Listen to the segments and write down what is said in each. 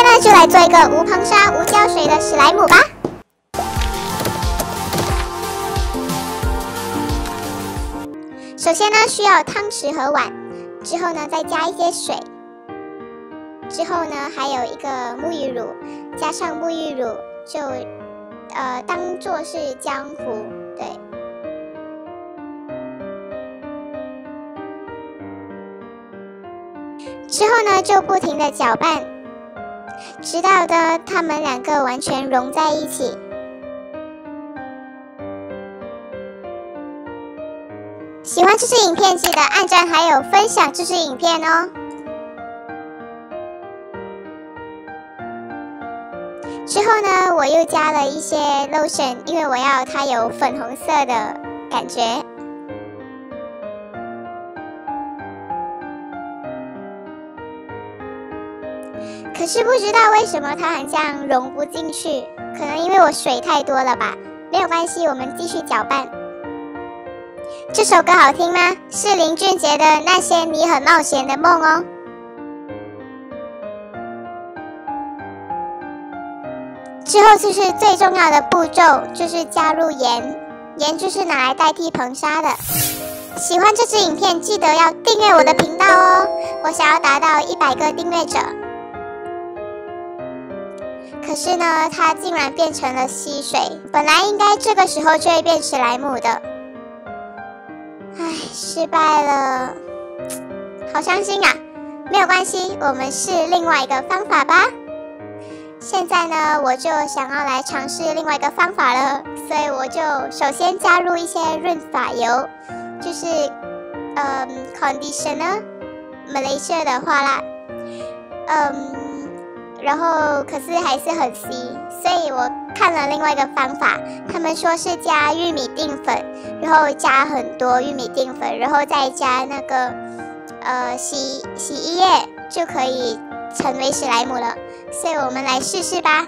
天呢，就来做一个无硼砂、无胶水的史莱姆吧。首先呢，需要汤匙和碗，之后呢，再加一些水，之后呢，还有一个沐浴乳，加上沐浴乳就，呃，当做是浆糊，对。之后呢，就不停的搅拌，直到的它们两个完全融在一起。喜欢这支影片，记得按赞还有分享这支影片哦。之后呢，我又加了一些 lotion，因为我要它有粉红色的感觉。可是不知道为什么它好像融不进去，可能因为我水太多了吧。没有关系，我们继续搅拌。这首歌好听吗？是林俊杰的《那些你很冒险的梦》哦。之后就是最重要的步骤，就是加入盐。盐就是拿来代替硼砂的。喜欢这支影片，记得要订阅我的频道哦。我想要达到一百个订阅者。是呢，它竟然变成了溪水。本来应该这个时候就会变史莱姆的。唉，失败了，好伤心啊！没有关系，我们试另外一个方法吧。现在呢，我就想要来尝试另外一个方法了，所以我就首先加入一些润发油，就是嗯，conditioner，马来西亚的话啦，嗯。然后可是还是很稀，所以我看了另外一个方法，他们说是加玉米淀粉，然后加很多玉米淀粉，然后再加那个呃洗洗衣液就可以成为史莱姆了，所以我们来试试吧。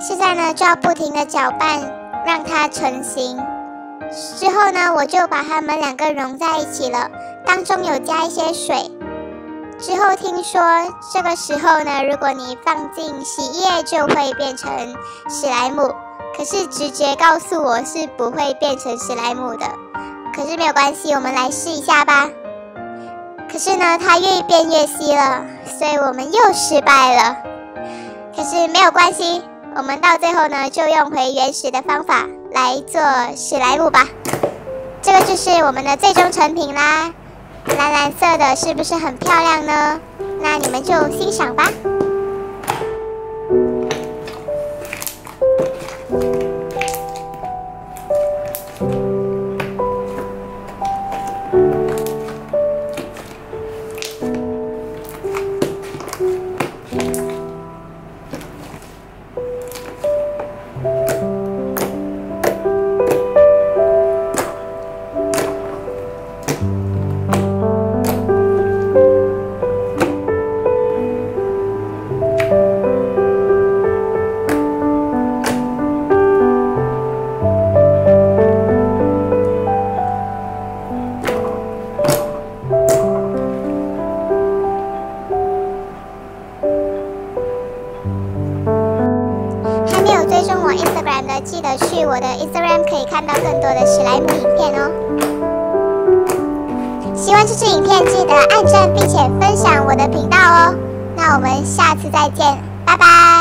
现在呢就要不停的搅拌，让它成型。之后呢，我就把它们两个融在一起了，当中有加一些水。之后听说这个时候呢，如果你放进洗衣液，就会变成史莱姆。可是直觉告诉我是不会变成史莱姆的。可是没有关系，我们来试一下吧。可是呢，它越变越稀了，所以我们又失败了。可是没有关系，我们到最后呢，就用回原始的方法。来做史莱姆吧，这个就是我们的最终成品啦，蓝蓝色的，是不是很漂亮呢？那你们就欣赏吧。记得去我的 Instagram 可以看到更多的史莱姆影片哦。喜欢这支影片记得按赞并且分享我的频道哦。那我们下次再见，拜拜。